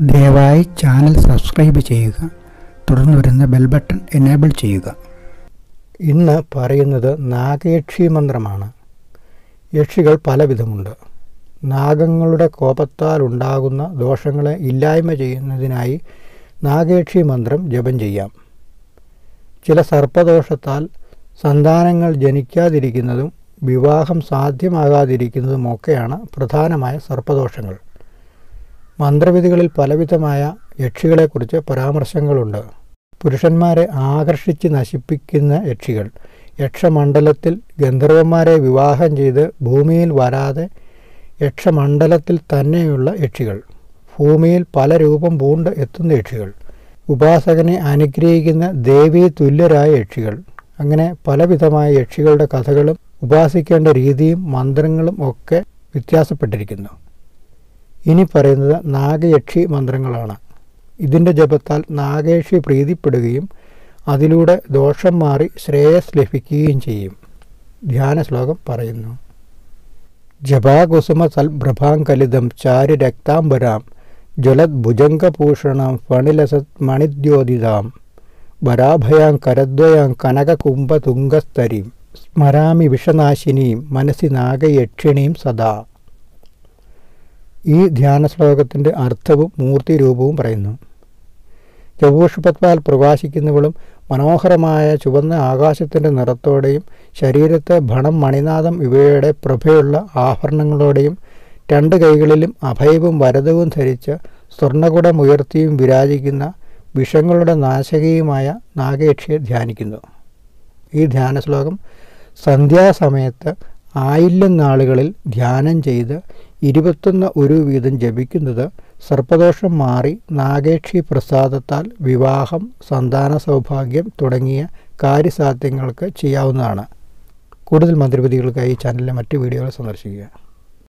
ദയവായി channel subscribe ചെയ്യുക. തുടർന്ന് വരുന്ന ബെൽ ബട്ടൺ എനേബിൾ ചെയ്യുക. ഇന്ന് പറയുന്നത് നാഗയക്ഷി മന്ത്രമാണ്. യക്ഷികൾ പലവിധമുണ്ട്. നാഗങ്ങളുടെ കോപത്താൽ ഉണ്ടാകുന്ന ദോഷങ്ങളെ ഇല്ലായ്മ ചെയ്യുന്നതിനായി നാഗയക്ഷി മന്ത്രം ജപം ചെയ്യാം. ചില സർപ്പദോഷത്താൽ സന്താനങ്ങൾ ജനിക്കാതിരിക്കുന്നതും വിവാഹം സാധ്യമാകാതിരിക്കുന്നതുമൊക്കെയാണ് പ്രധാനമായ സർപ്പദോഷങ്ങൾ. മന്ത്രവിധികളിൽ പലവിധമായ യക്ഷികളെക്കുറിച്ച് പരാമർശങ്ങളുണ്ട്. പുരുഷന്മാരെ ആകർഷിച്ച് നശിപ്പിക്കുന്ന യക്ഷികൾ. യക്ഷമണ്ഡലത്തിൽ ഗന്ധർവന്മാരെ വിവാഹം ചെയ്ത് ഭൂമിയിൽ വരാതെ യക്ഷമണ്ഡലത്തിൽ തന്നെയുള്ള യക്ഷികൾ. ഭൂമിയിൽ പല രൂപം പൂണ്ട് എത്തുന്ന യക്ഷികൾ. ഉപാസകനെ അനുഗ്രഹിക്കുന്ന ദേവീ തുല്യരായ യക്ഷികൾ. അങ്ങനെ പലവിധമായ യക്ഷികളുടെ കഥകളും ഉപാസിക്കേണ്ട രീതിയും മന്ത്രങ്ങളും ഒക്കെ വ്യത്യാസപ്പെട്ടിരിക്കുന്നു. ഇനി പറയുന്നത് നാഗയക്ഷി മന്ത്രങ്ങളാണ്. ഇതിന്റെ ജപത്താൽ നാഗേഷി പ്രീതിപ്പെടുകയും അതിലൂടെ ദോഷം മാറി ശ്രേയസ് ലഭിക്കുകയും ചെയ്യും. ധ്യാന ശ്ലോകം പറയുന്നു. ജപാകുസുമ സൽഭ്രഭാങ്കലിതം ചാരി രക്താംബരാം ജ്വലത് ഭുജംഗഭൂഷണം ഫണിലസത് മണിദ്യോതിതാം വരാഭയാം കരദ്വയാം കനകകുംഭതുംഗസ്തരീം സ്മരാമി വിഷനാശിനിയും മനസ്സി നാഗയക്ഷിണിയും സദാ. ഈ ധ്യാന ശ്ലോകത്തിന്റെ അർത്ഥവും മൂർത്തി രൂപവും പറയുന്നു. ചവൂഷപത്വാൽ പ്രകാശിക്കുന്നവളും മനോഹരമായ ചുവന്ന ആകാശത്തിന്റെ നിറത്തോടെയും ശരീരത്തെ ഭണം മണിനാഥം ഇവയുടെ പ്രഭയുള്ള ആഭരണങ്ങളോടെയും രണ്ട് കൈകളിലും അഭയവും വരതവും ധരിച്ച് സ്വർണകുടമുയർത്തിയും വിരാജിക്കുന്ന വിഷങ്ങളുടെ നാശകയുമായ നാഗേക്ഷിയെ ധ്യാനിക്കുന്നു. ഈ ധ്യാന ശ്ലോകം സന്ധ്യാസമയത്ത് ആയില്യം നാളുകളിൽ ധ്യാനം ചെയ്ത് ഇരുപത്തൊന്ന് ഒരു വീതം ജപിക്കുന്നത് സർപ്പദോഷം മാറി നാഗേക്ഷി പ്രസാദത്താൽ വിവാഹം സന്താന സൗഭാഗ്യം തുടങ്ങിയ കാര്യസാധ്യങ്ങൾക്ക് ചെയ്യാവുന്നതാണ്. കൂടുതൽ മന്ത്രിപതികൾക്കായി ചാനലിലെ മറ്റ് വീഡിയോകൾ സന്ദർശിക്കുക.